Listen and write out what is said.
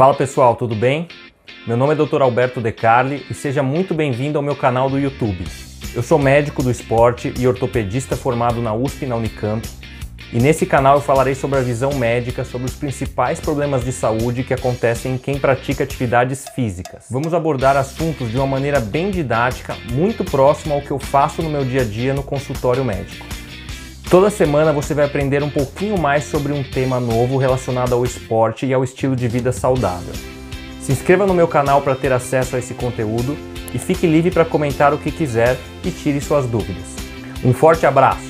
Fala pessoal, tudo bem? Meu nome é Dr. Alberto De Carli e seja muito bem-vindo ao meu canal do YouTube. Eu sou médico do esporte e ortopedista formado na USP e na Unicamp. E nesse canal eu falarei sobre a visão médica sobre os principais problemas de saúde que acontecem em quem pratica atividades físicas. Vamos abordar assuntos de uma maneira bem didática, muito próxima ao que eu faço no meu dia a dia no consultório médico. Toda semana você vai aprender um pouquinho mais sobre um tema novo relacionado ao esporte e ao estilo de vida saudável. Se inscreva no meu canal para ter acesso a esse conteúdo e fique livre para comentar o que quiser e tire suas dúvidas. Um forte abraço!